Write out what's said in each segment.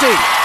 safety.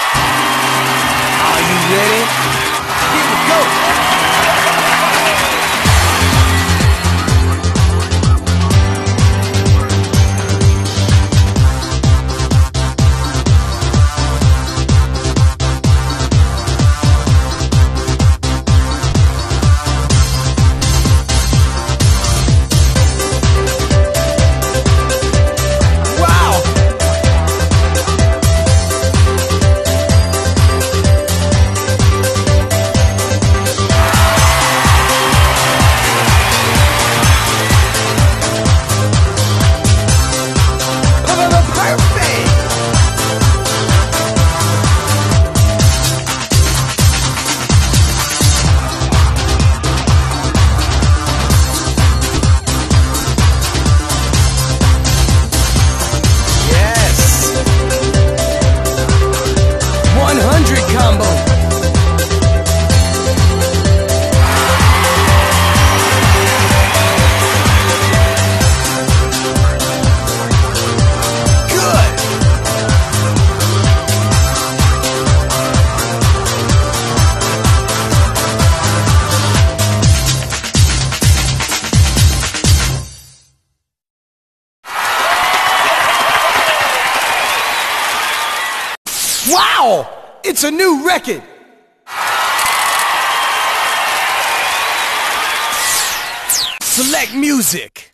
Wow! It's a new record! Select music.